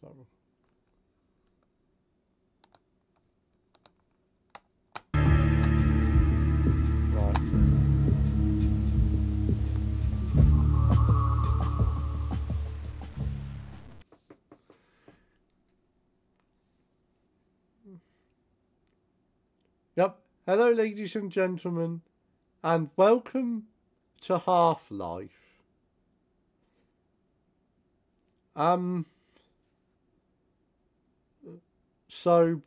Right. Yep. Hello, ladies and gentlemen, and welcome to Half Life. Um. So,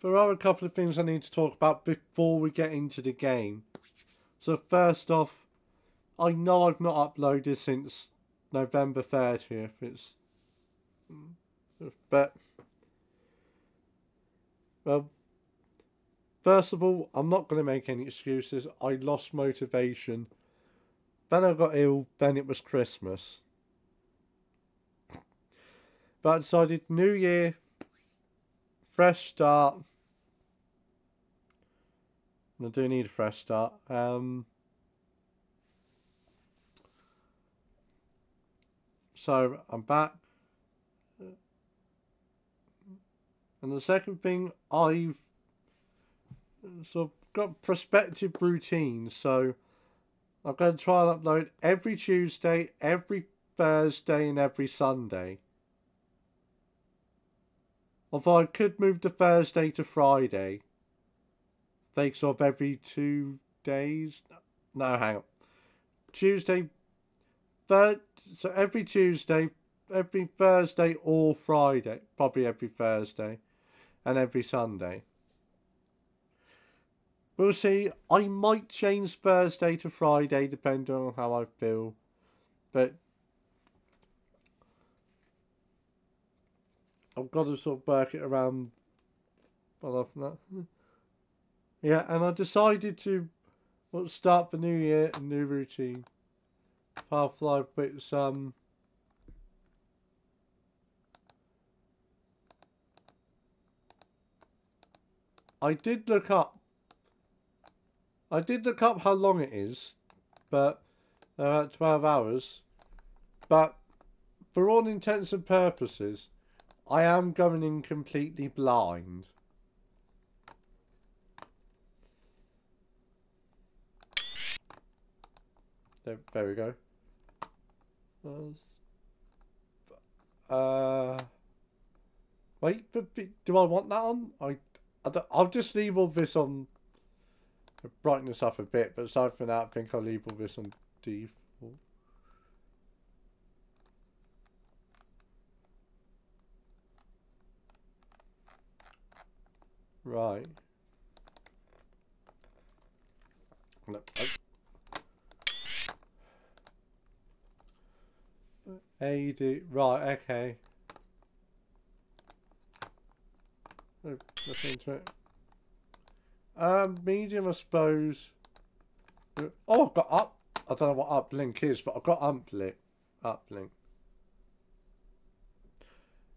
there are a couple of things I need to talk about before we get into the game. So, first off, I know I've not uploaded since November 30th. It's. But. Well, first of all, I'm not going to make any excuses. I lost motivation. Then I got ill. Then it was Christmas. But I decided New Year, fresh start. I do need a fresh start. Um, so I'm back. And the second thing, I've sort of got prospective routines. So I'm going to try and upload every Tuesday, every Thursday, and every Sunday. Although I could move the Thursday to Friday. Sort of every two days. No, hang on. Tuesday, third. So every Tuesday, every Thursday or Friday. Probably every Thursday. And every Sunday. We'll see. I might change Thursday to Friday depending on how I feel. But I've got to sort of work it around. Well, that. Yeah, and I decided to well, start the new year, a new routine. Half Life with some. I did look up. I did look up how long it is, but about 12 hours. But for all intents and purposes, I am going in completely blind. There, there we go. Uh, wait, do I want that on? I, I will just leave all this on. Brighten this up a bit, but aside from that, I think I'll leave all this on default. Right. AD, right, okay. Let's into it. Um, medium, I suppose. Oh, I've got up. I don't know what uplink is, but I've got uplink. Uplink.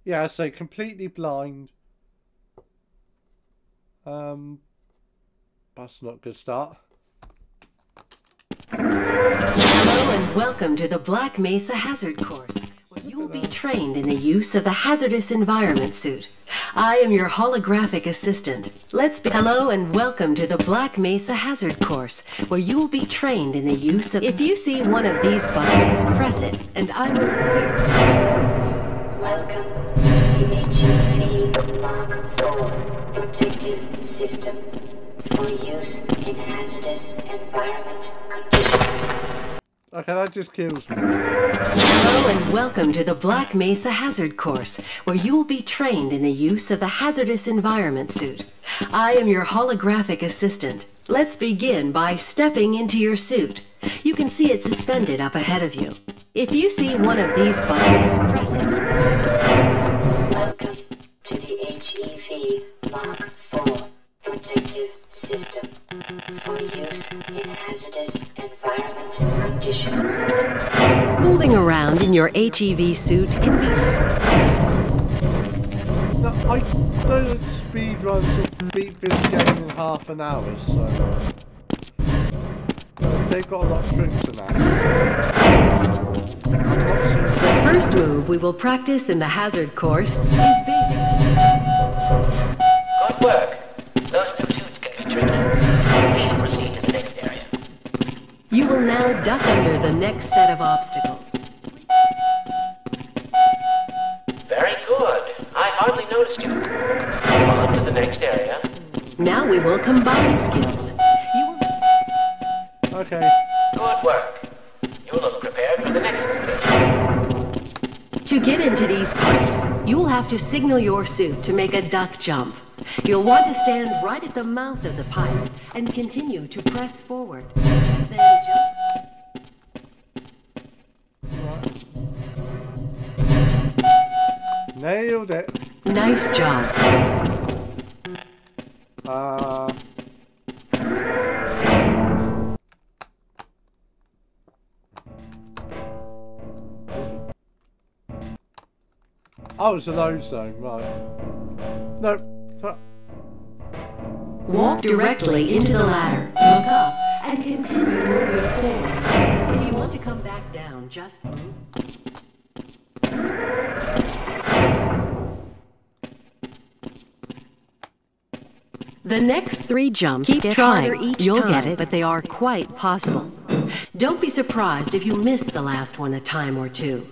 Yeah, I say completely blind. Um, that's not a good start. Hello and welcome to the Black Mesa Hazard Course, where you will be trained in the use of the hazardous environment suit. I am your holographic assistant. Let's be hello and welcome to the Black Mesa Hazard Course, where you will be trained in the use of. If you see one of these buttons, press it, and I will. Welcome to the Mark IV protective system for use in hazardous environment conditions. Okay, that just kills me. Hello and welcome to the Black Mesa Hazard Course, where you will be trained in the use of the hazardous environment suit. I am your holographic assistant. Let's begin by stepping into your suit. You can see it suspended up ahead of you. If you see one of these buttons, press it. Welcome to the HEV Protective system for use in hazardous conditions. Moving around in your HEV suit can be No, I don't speed run to beat this game in half an hour, so uh, they've got a lot of tricks in that. First move we will practice in the hazard course is You will now duck under the next set of obstacles. Very good. I hardly noticed you. On to the next area. Now we will combine skills. You will Okay. Good work. You look prepared for the next stage. To get into these pipes, you will have to signal your suit to make a duck jump. You'll want to stand right at the mouth of the pipe and continue to press forward. Nailed it. Nice job. Uh. Oh, it's a load zone, right. No. Walk directly into the ladder, look up, and continue moving forward. If you want to come back down, just move. The next three jumps Keep get trying. harder each You'll time, get it. but they are quite possible. Don't be surprised if you miss the last one a time or two.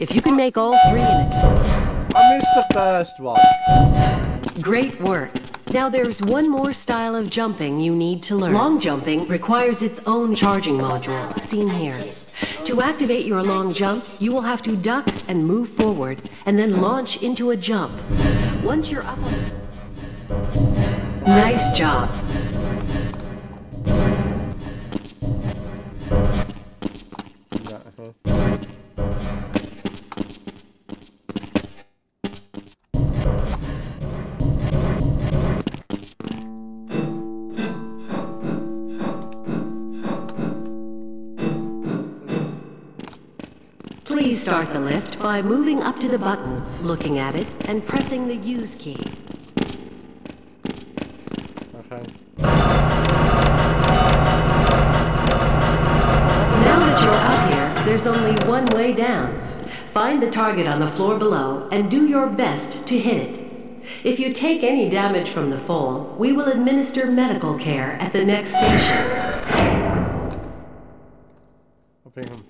If you can make all three in a I missed the first one. Great work. Now there's one more style of jumping you need to learn. Long jumping requires its own charging module, seen here. To activate your long jump, you will have to duck and move forward, and then launch into a jump. Once you're up on... Nice job. Please start the lift by moving up to the button, looking at it, and pressing the use key. Way down. Find the target on the floor below and do your best to hit it. If you take any damage from the fall, we will administer medical care at the next station. I'll ping him.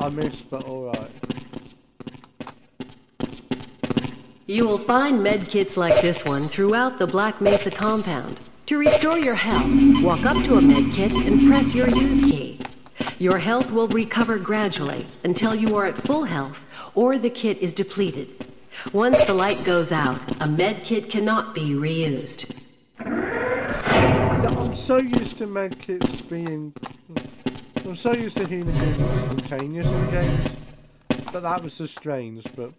I missed, but alright. You will find medkits like this one throughout the Black Mesa compound. To restore your health, walk up to a medkit and press your use key. Your health will recover gradually until you are at full health or the kit is depleted. Once the light goes out, a med kit cannot be reused. I'm so used to med kits being. I'm so used to healing being instantaneous in games. But that was just strange, but.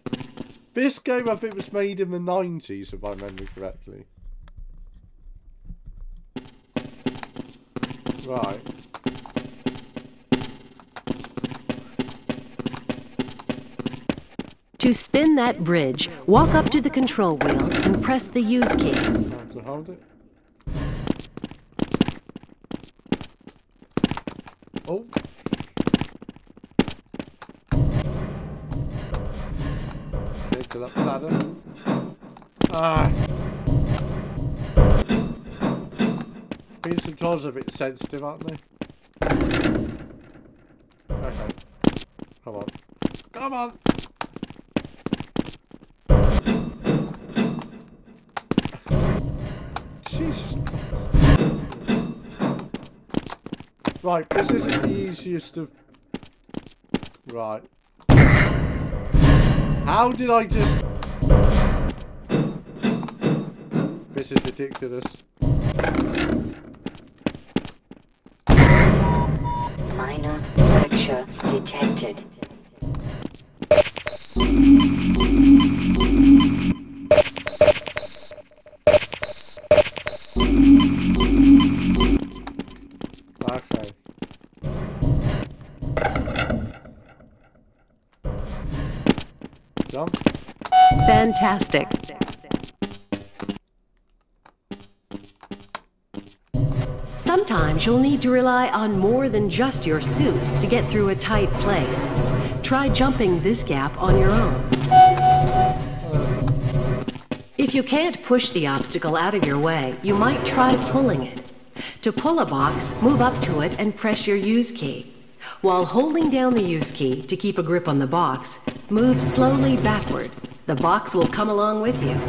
This game, I think, was made in the 90s, if I remember correctly. Right. To spin that bridge, walk up to the control wheel and press the use key. Time to hold it. Oh. Okay, up the ladder. Ah. These controls are a bit sensitive, aren't they? Okay. Come on. Come on! Jesus Right, this isn't the easiest of... Right. How did I just... This is ridiculous. Minor fracture detected. You'll need to rely on more than just your suit to get through a tight place. Try jumping this gap on your own. If you can't push the obstacle out of your way, you might try pulling it. To pull a box, move up to it and press your use key. While holding down the use key to keep a grip on the box, move slowly backward. The box will come along with you.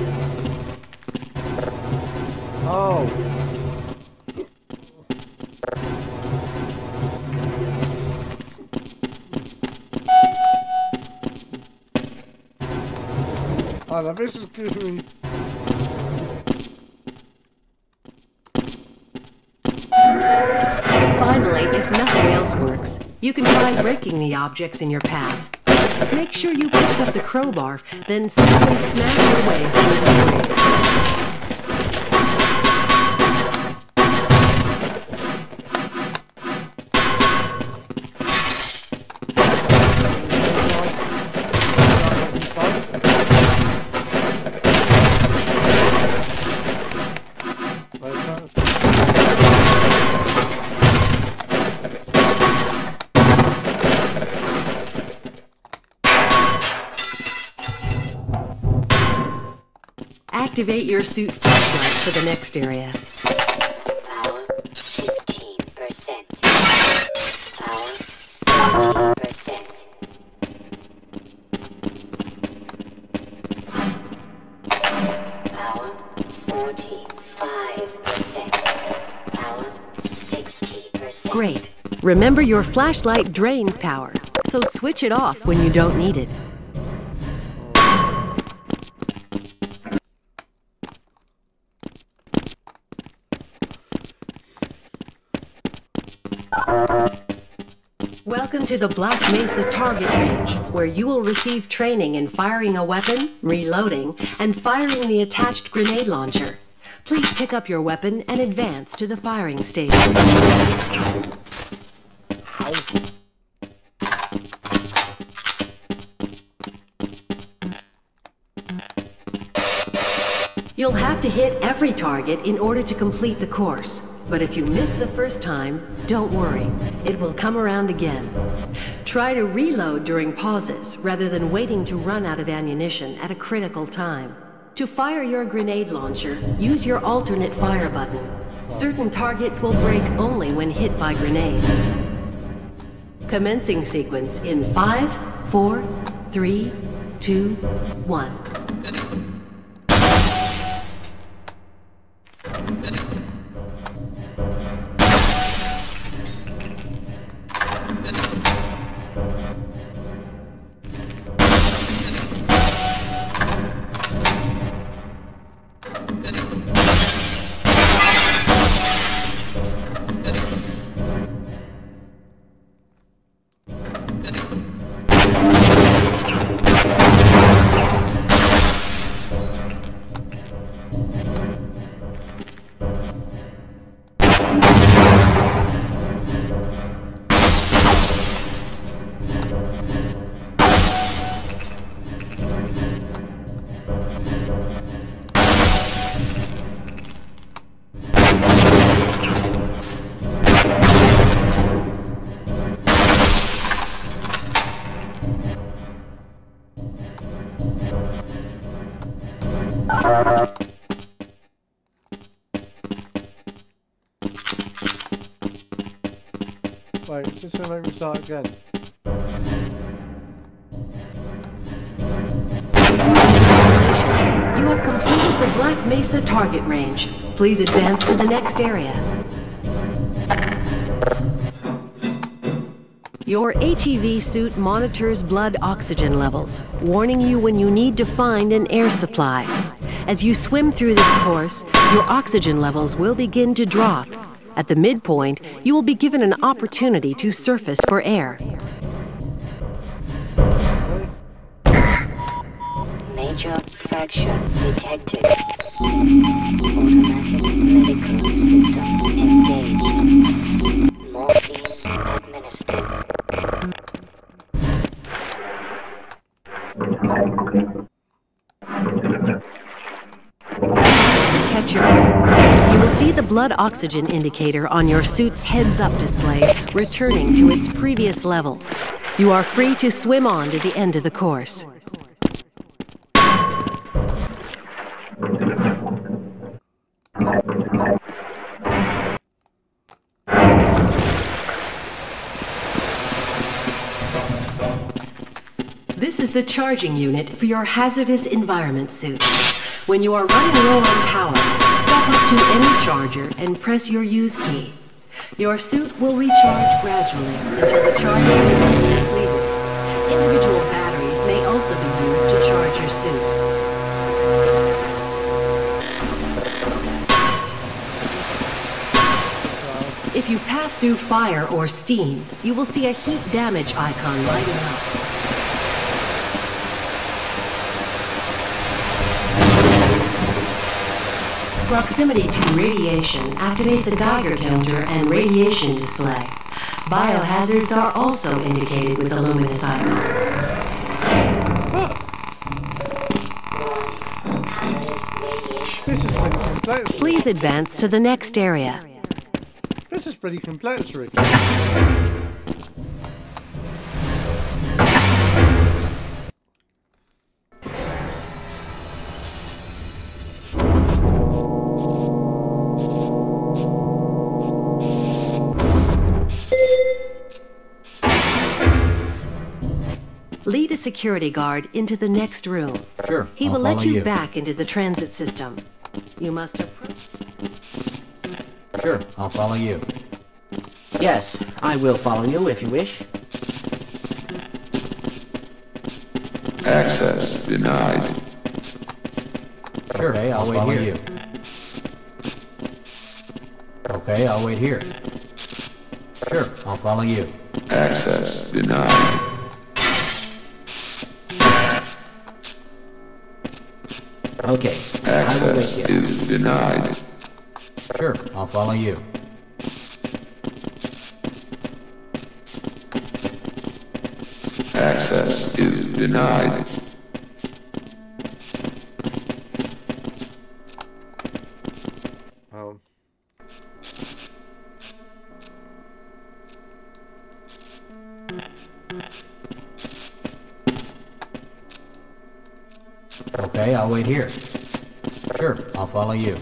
Oh. This is. Finally, if nothing else works, you can try breaking the objects in your path. Make sure you pick up the crowbar, then simply smash your way through the Activate your suit flashlight for the next area. Power 15%. Power 15%. Power 45%. Power 60%. Great. Remember your flashlight drains power, so switch it off when you don't need it. Welcome to the Black Mesa Target Range, where you will receive training in firing a weapon, reloading, and firing the attached grenade launcher. Please pick up your weapon and advance to the firing station. You'll have to hit every target in order to complete the course. But if you miss the first time, don't worry. It will come around again. Try to reload during pauses rather than waiting to run out of ammunition at a critical time. To fire your grenade launcher, use your alternate fire button. Certain targets will break only when hit by grenades. Commencing sequence in 5, 4, 3, 2, 1. let me start again. You have completed the Black Mesa target range. Please advance to the next area. Your HEV suit monitors blood oxygen levels, warning you when you need to find an air supply. As you swim through this course, your oxygen levels will begin to drop at the midpoint, you will be given an opportunity to surface for air. Major fracture detected. Automatic medical systems engaged. Morphine administered. Catch your You will see the blood oxygen indicator on your suit's heads-up display returning to its previous level. You are free to swim on to the end of the course. This is the charging unit for your hazardous environment suit. When you are running low on power, step up to any charger and press your use key. Your suit will recharge gradually until the charging is completed. Individual batteries may also be used to charge your suit. If you pass through fire or steam, you will see a heat damage icon lighting up. Proximity to radiation activates the Geiger counter and radiation display. Biohazards are also indicated with the luminous icon. Hazardous radiation. This is pretty complex. Please advance to the next area. This is pretty complex, Ricky. Security guard into the next room. Sure. He I'll will let follow you, back into the transit system. You must approach. Sure, I'll follow you. Yes, I will follow you if you wish. Access denied. Sure, okay, I'll, wait here. Okay, I'll wait here. Sure, I'll follow you. Access denied. Okay, I will wait Access is denied. Sure, I'll follow you. Access is denied. Um, Okay, I'll wait here. Sure, I'll follow you.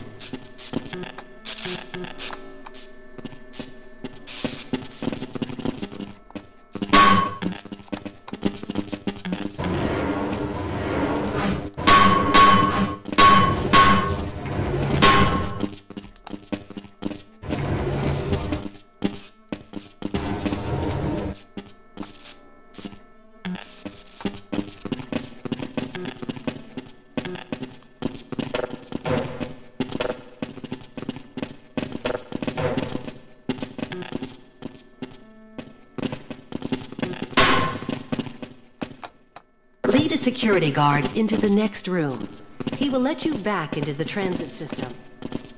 Security guard into the next room. He will let you back into the transit system.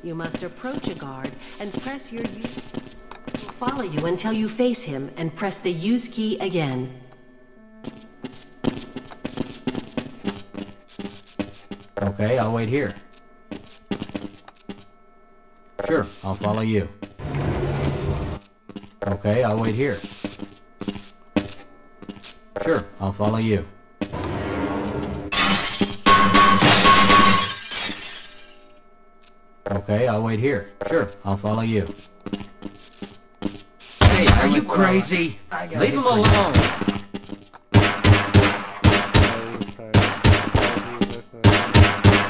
You must approach a guard and press your use. He will follow you until you face him and press the use key again. Okay, I'll wait here. Sure, I'll follow you. Okay, I'll wait here. Sure, I'll follow you. Okay, I'll wait here. Sure, I'll follow you. Hey, are you crazy? Leave him alone.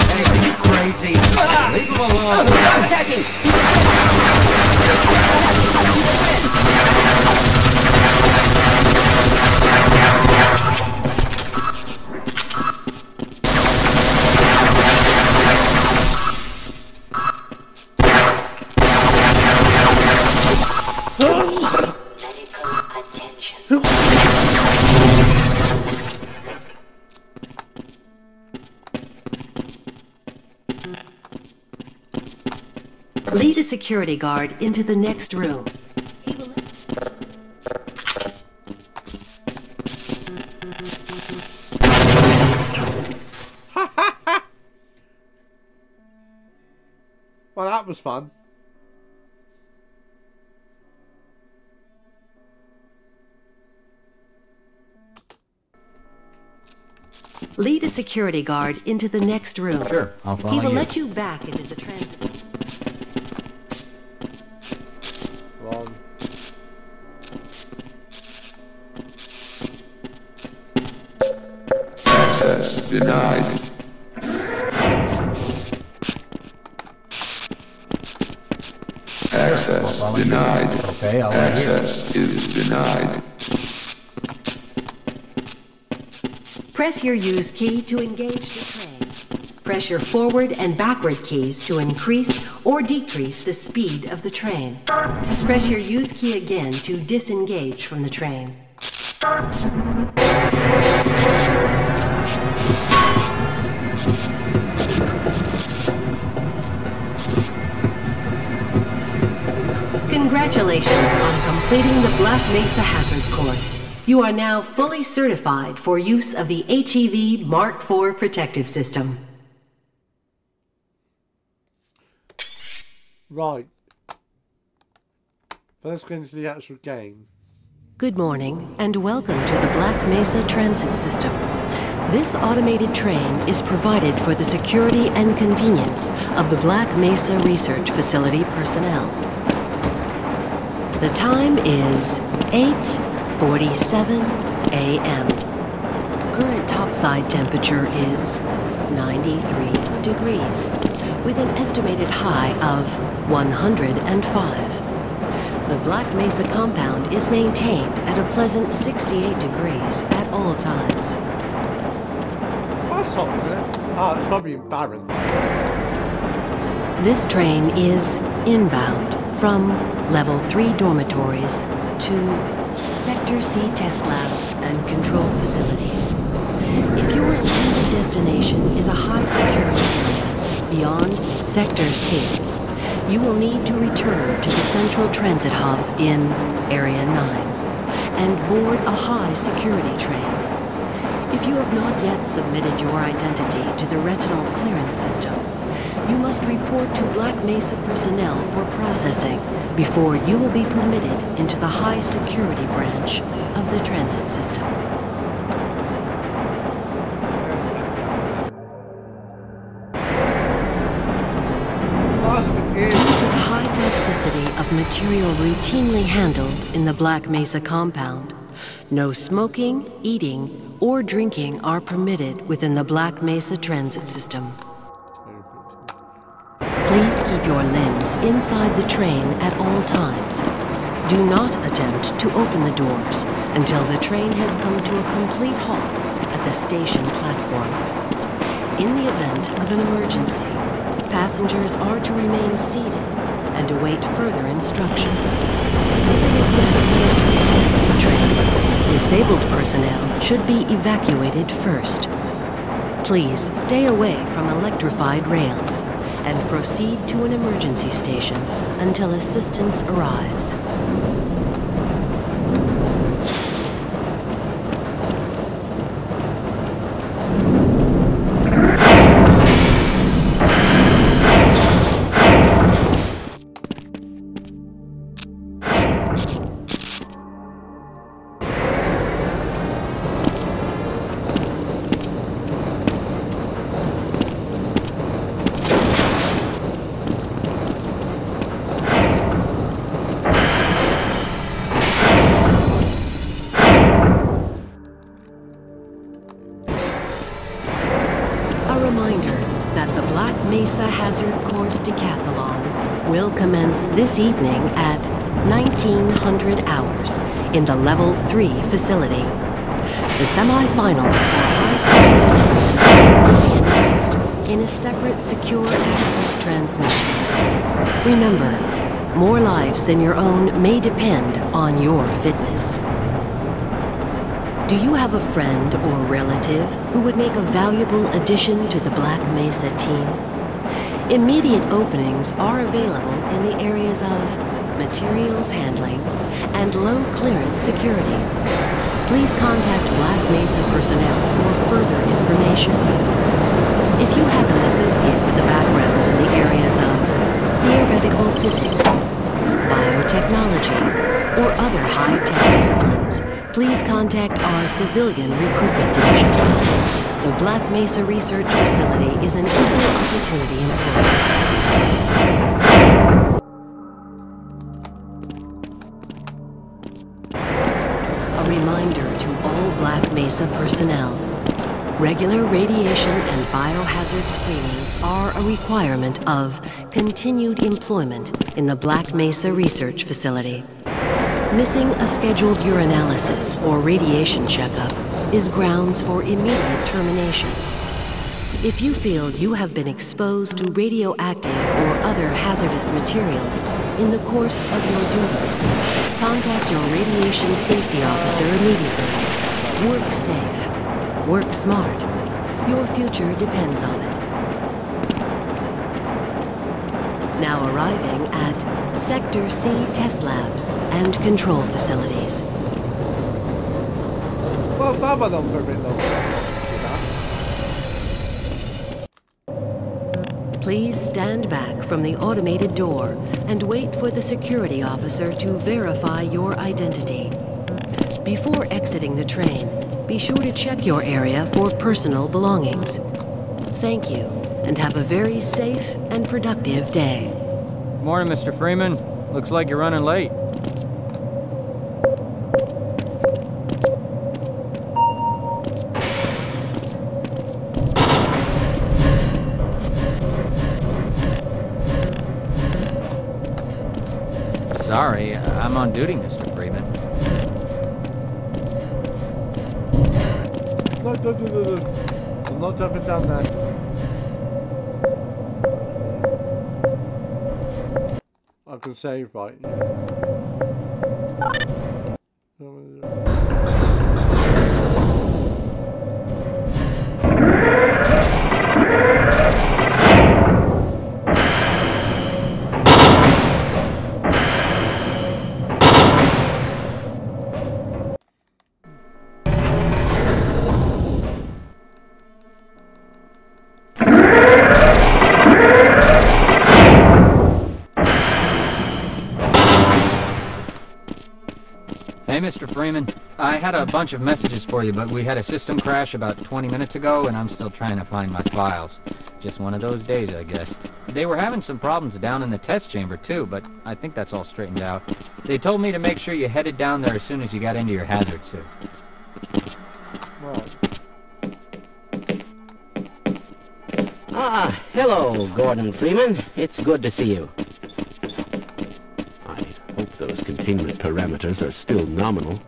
Hey, are you crazy? Ah! Leave him alone. Oh, Stop Attacking! security guard into the next room. well, that was fun. Lead a security guard into the next room. Sure, I'll follow He will you. let you back into the transit. Denied. Access denied. Okay, I'll. Access is denied. Press your use key to engage the train. Press your forward and backward keys to increase or decrease the speed of the train. Press your use key again to disengage from the train. Congratulations on completing the Black Mesa Hazard course. You are now fully certified for use of the HEV Mark IV protective system. Right. Let's go into the actual game. Good morning and welcome to the Black Mesa Transit System. This automated train is provided for the security and convenience of the Black Mesa Research Facility personnel. The time is 8:47 a.m. Current topside temperature is 93 degrees with an estimated high of 105. The Black Mesa compound is maintained at a pleasant 68 degrees at all times. That's hot, isn't it? Ah, it's probably in Barron. This train is inbound from Level 3 dormitories to Sector C test labs and control facilities. If your intended destination is a high security area beyond Sector C, you will need to return to the Central Transit Hub in Area 9 and board a high security train. If you have not yet submitted your identity to the retinal clearance system, you must report to Black Mesa personnel for processing before you will be permitted into the high security branch of the transit system. Due to the high toxicity of material routinely handled in the Black Mesa compound, no smoking, eating, or drinking are permitted within the Black Mesa transit system. Please keep your limbs inside the train at all times. Do not attempt to open the doors until the train has come to a complete halt at the station platform. In the event of an emergency, passengers are to remain seated and await further instruction. If it is necessary to exit the train, disabled personnel should be evacuated first. Please stay away from electrified rails and proceed to an emergency station until assistance arrives. Mesa Hazard Course Decathlon will commence this evening at 1900 hours in the Level 3 facility. The semifinals for high security personnel will be announced in a separate secure access transmission. Remember, more lives than your own may depend on your fitness. Do you have a friend or relative who would make a valuable addition to the Black Mesa team? Immediate openings are available in the areas of materials handling and low clearance security. Please contact Black Mesa personnel for further information. If you have an associate with a background in the areas of theoretical physics, biotechnology, or other high-tech disciplines, please contact our civilian recruitment division. The Black Mesa Research Facility is an equal opportunity employer. A reminder to all Black Mesa personnel. Regular radiation and biohazard screenings are a requirement of continued employment in the Black Mesa Research Facility. Missing a scheduled urinalysis or radiation checkup is grounds for immediate termination. If you feel you have been exposed to radioactive or other hazardous materials in the course of your duties, contact your radiation safety officer immediately. Work safe. Work smart. Your future depends on it. Now arriving at Sector C test labs and control facilities. Well, that went for a bit longer. Please stand back from the automated door and wait for the security officer to verify your identity. Before exiting the train, be sure to check your area for personal belongings. Thank you, and have a very safe and productive day. Morning, Mr. Freeman. Looks like you're running late. Duty, Mr. Freeman. No, no, no, no, no. I'm not jumping down there. I can save, right? Hey, Mr. Freeman. I had a bunch of messages for you, but we had a system crash about 20 minutes ago, and I'm still trying to find my files. Just one of those days, I guess. They were having some problems down in the test chamber, too, but I think that's all straightened out. They told me to make sure you headed down there as soon as you got into your hazard suit. Right. Ah, hello, Gordon Freeman. It's good to see you. I hope those containment parameters are still nominal.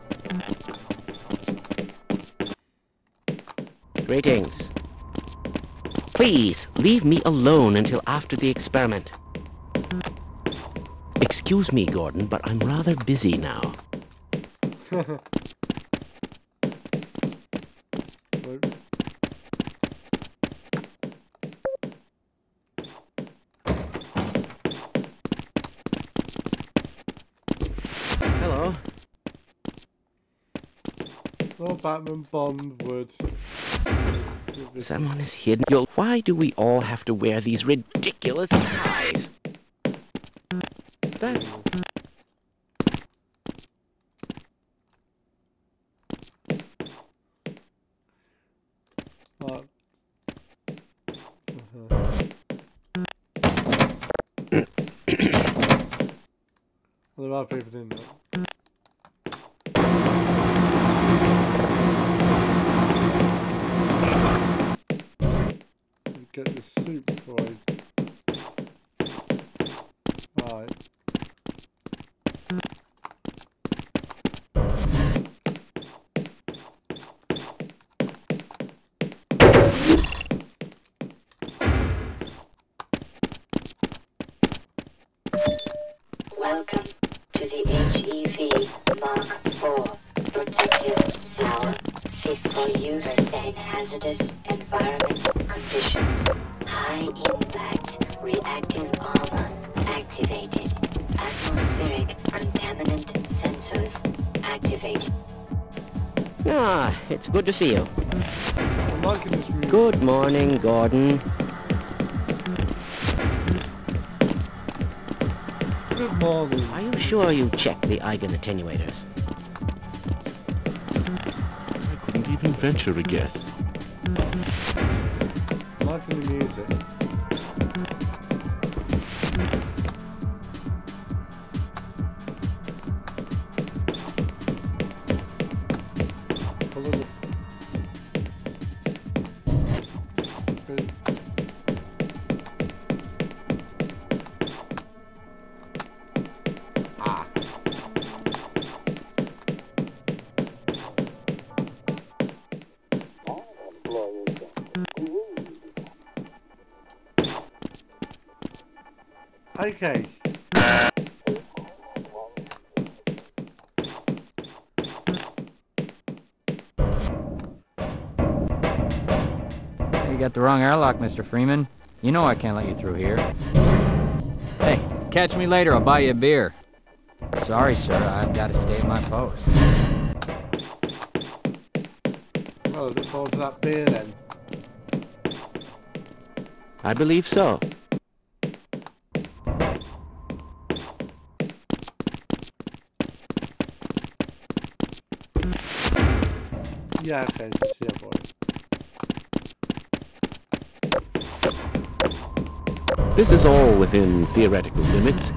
Greetings. Please, leave me alone until after the experiment. Excuse me, Gordon, but I'm rather busy now. Hello. Oh, Batman Bond would. Someone is hidden. Yo, why do we all have to wear these ridiculous ties? That... Uh, well, there are people in there. To see you. I'm liking this music. Good morning, Gordon. Good morning. Are you sure you checked the Eigen attenuators? I couldn't even venture a guess. Liking the music. Follow the- Okay. You got the wrong airlock, Mr. Freeman. You know I can't let you through here. Hey, catch me later. I'll buy you a beer. Sorry, sir. I've got to stay at my post. Well, look forward to that beer then. I believe so. Yeah, okay, just yeah, boy. This is all within theoretical limits.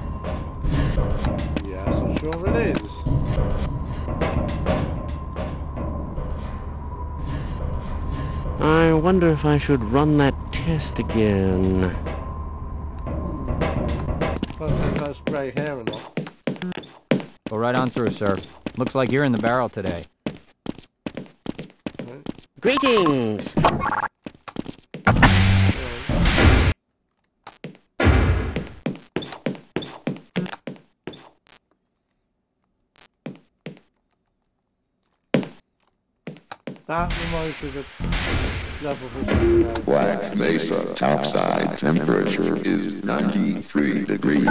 Yes, I'm sure it is. I wonder if I should run that test again. But if that's grey hair or not. Go right on through, sir. Looks like you're in the barrel today. Greetings! That reminds me of level for. Black Mesa topside temperature is 93 degrees.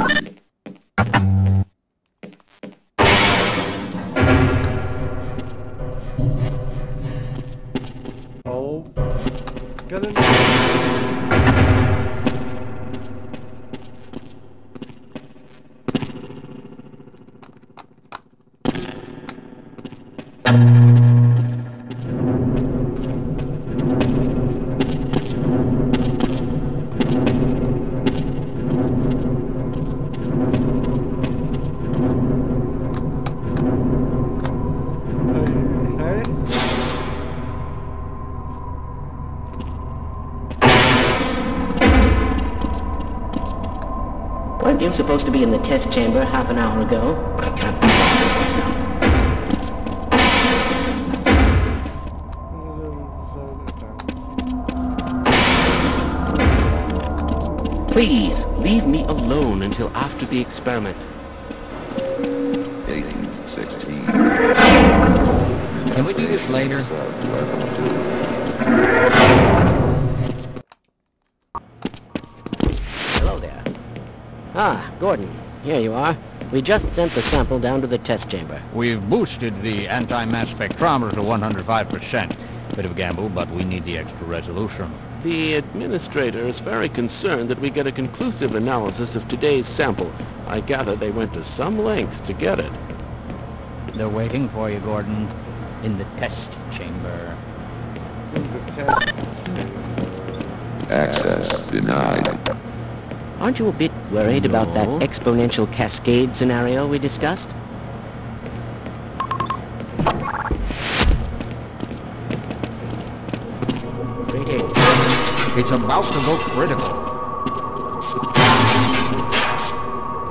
Be in the test chamber half an hour ago? I can't be Please, leave me alone until after the experiment. 18, 16. Can we do this later? Gordon. Here you are. We just sent the sample down to the test chamber. We've boosted the anti-mass spectrometer to 105%. Bit of a gamble, but we need the extra resolution. The administrator is very concerned that we get a conclusive analysis of today's sample. I gather they went to some lengths to get it. They're waiting for you, Gordon. In the test chamber. Access denied. Aren't you a bit worried about that exponential cascade scenario we discussed? It's about to go critical.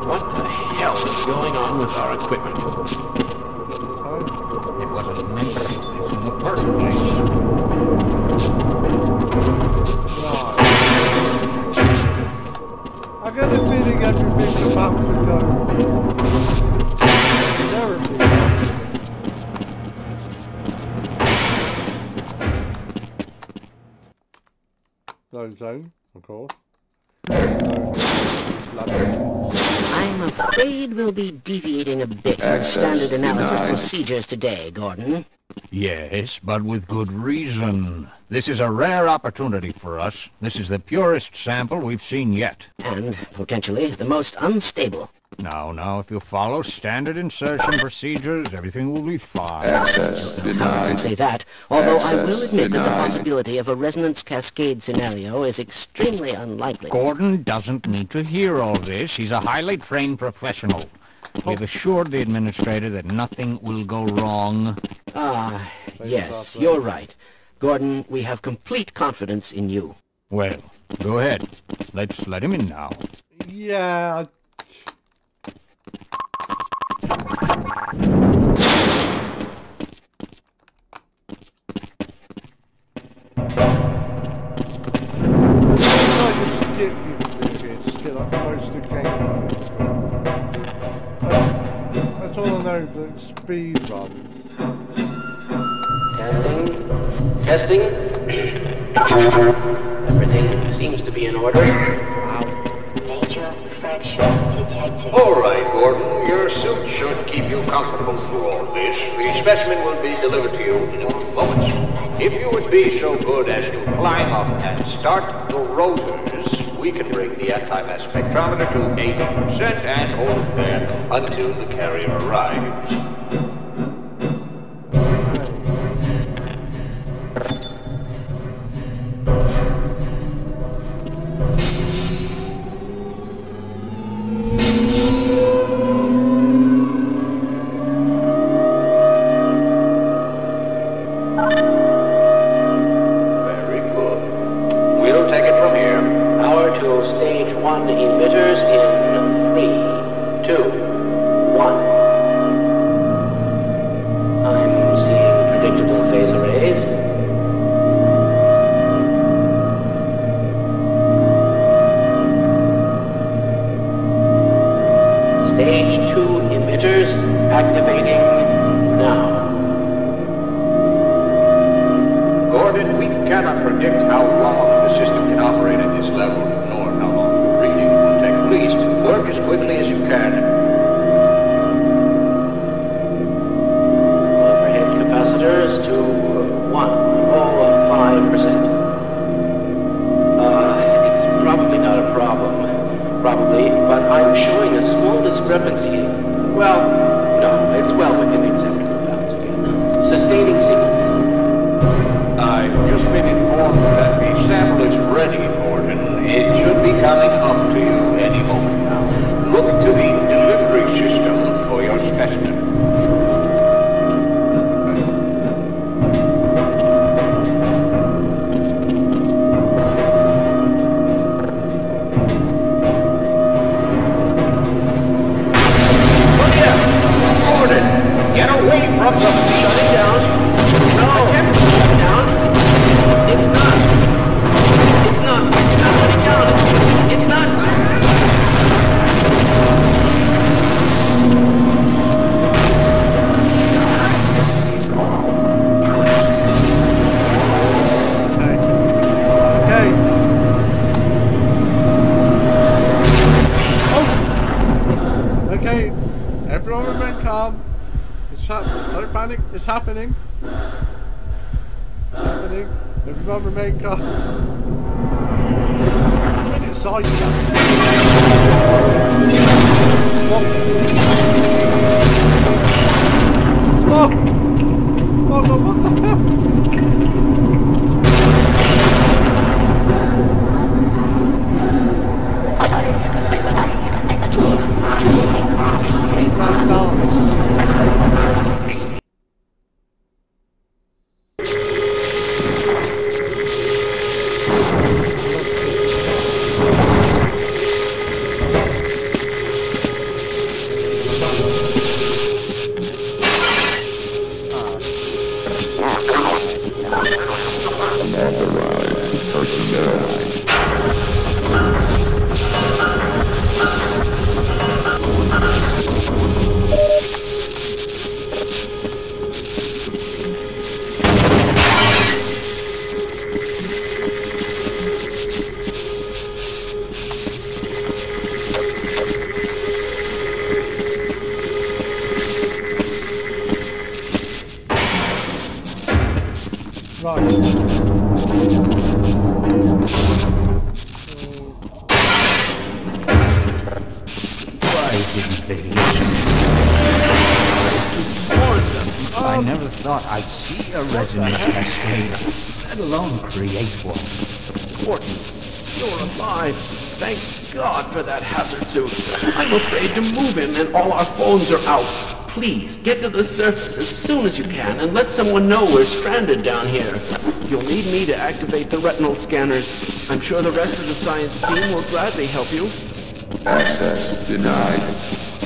What the hell is going on with our equipment? It wasn't meant to in the first place. Everything's about to go. Therapy. Zone zone, of course. I'm afraid we'll be deviating a bit from standard analysis denied. procedures today, Gordon. Yes, but with good reason. This is a rare opportunity for us. This is the purest sample we've seen yet. And, potentially, the most unstable. Now, now, if you follow standard insertion procedures, everything will be fine. Access I denied. can say that, although I will Access admit that the possibility of a resonance cascade scenario is extremely unlikely. Gordon doesn't need to hear all this. He's a highly trained professional. We've assured the administrator that nothing will go wrong. Ah, yes, you're right. Gordon, we have complete confidence in you. Well, go ahead. Let's let him in now. Yeah. I just skip you can do here, skip up most of That's all I know, the speed runs. Testing. Testing. Everything seems to be in order. Major fracture detected. All right, Gordon. Your suit should keep you comfortable through all this. The specimen will be delivered to you in a few moments. If you would be so good as to climb up and start the rotors, we can bring the anti-mass spectrometer to 80% and hold there until the carrier arrives. One emitters in three, two, one. I'm seeing predictable phase arrays. Stage two emitters activating now. Gordon, we cannot predict how Probably, but I'm showing a small discrepancy. Well, no, it's well happening. Thought I'd see a resonance cascade, let alone create one. Gordon, you're alive. Thank God for that hazard suit. I'm afraid to move him and all our phones are out. Please, get to the surface as soon as you can and let someone know we're stranded down here. You'll need me to activate the retinal scanners. I'm sure the rest of the science team will gladly help you. Access denied.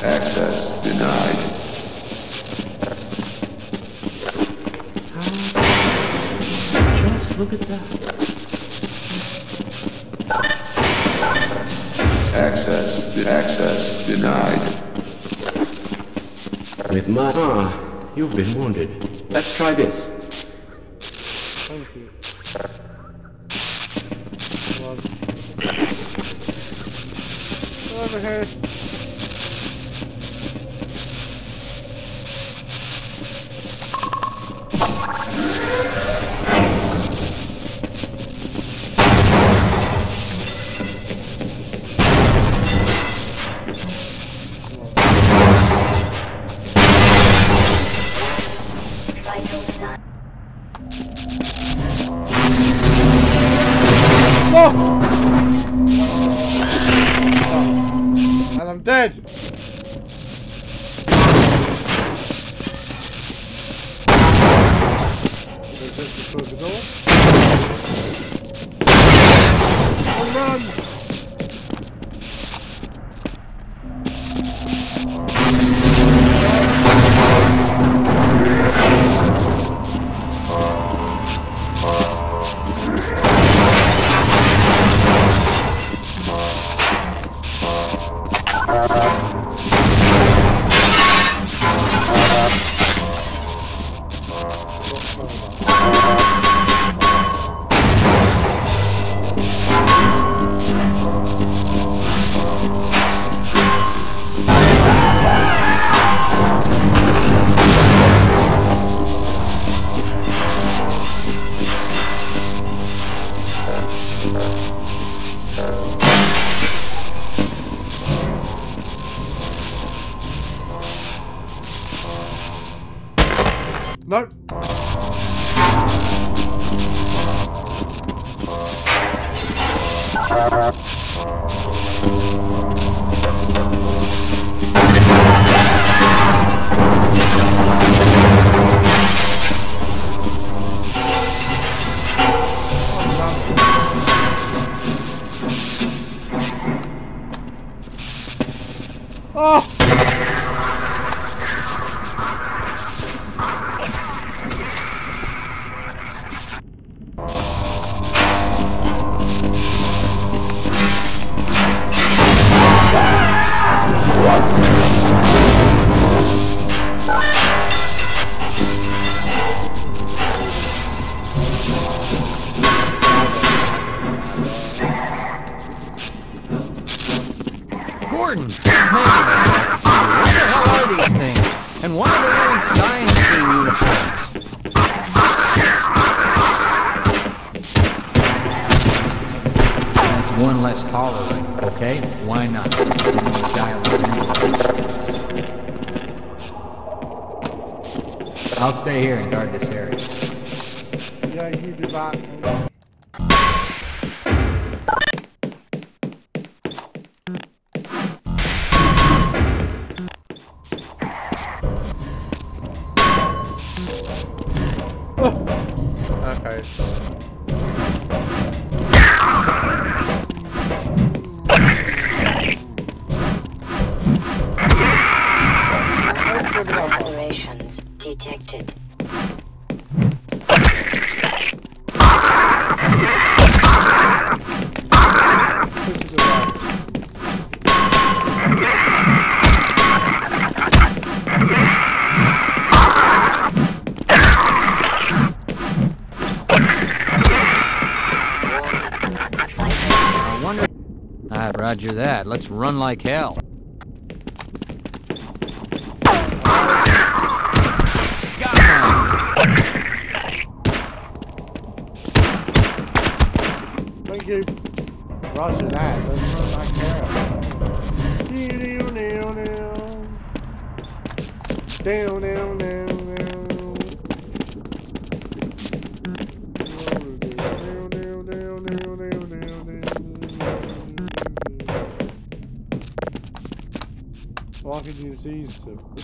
Access denied. Look at that. Access, access denied. With my... Ah, you've been wounded. Let's try this. Thank you. Come. Over here. I'm dead. Just close the door? Oh, run! I'll here and roger that. Let's run like hell. impressive.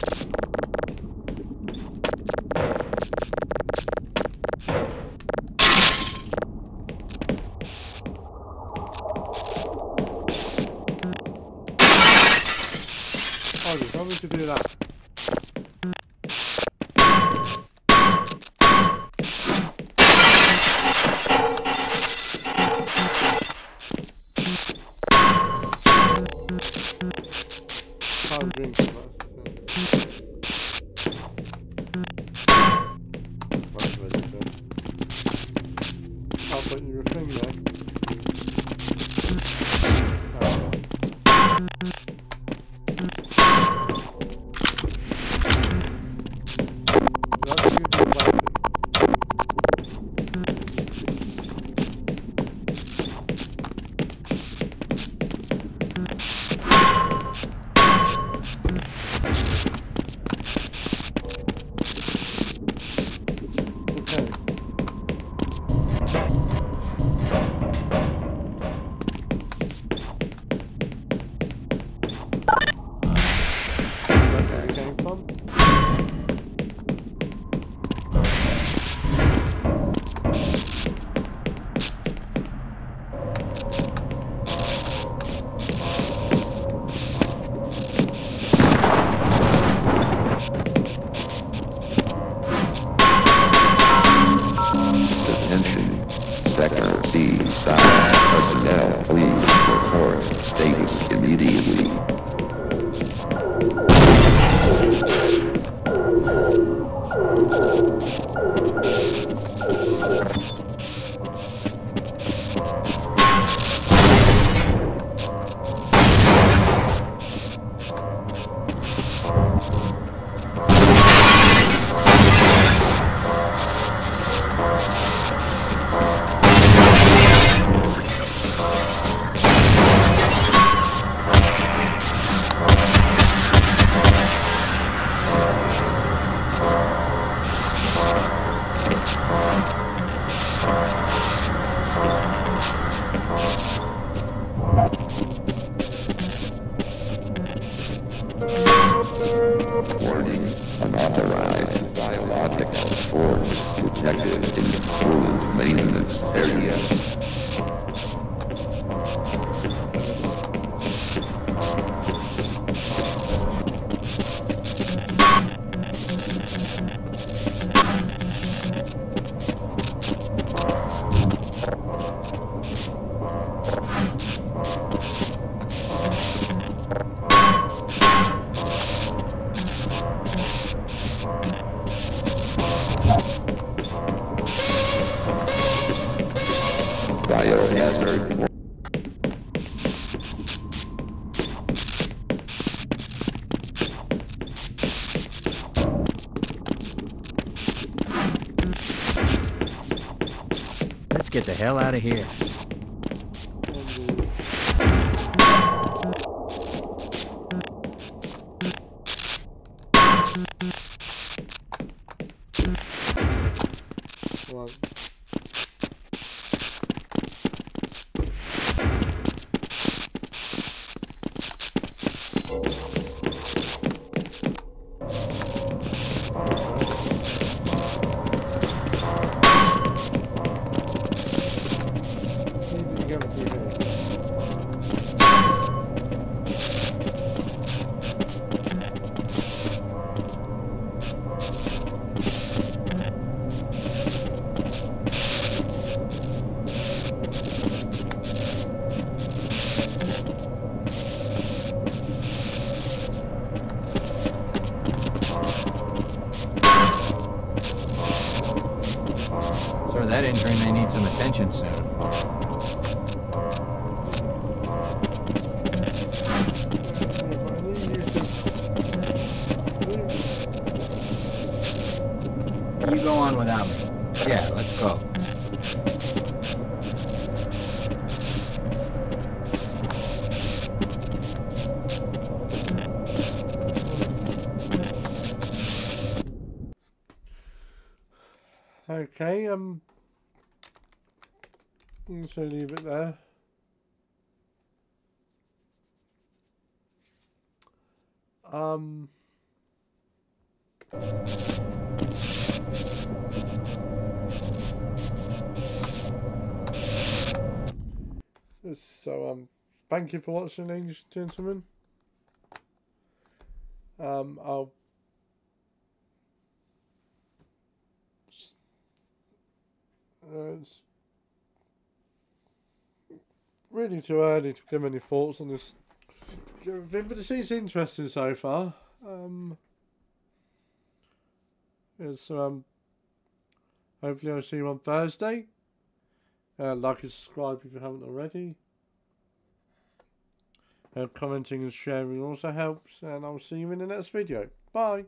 In the cold maintenance area. hell out of here. some attention soon. So leave it there. Um. So, um, thank you for watching, ladies and gentlemen. Um, I'll uh, really too early to give any thoughts on this. But it seems interesting so far. Um, um, hopefully I'll see you on Thursday. Uh, like and subscribe if you haven't already. Uh, commenting and sharing also helps, and I'll see you in the next video. Bye.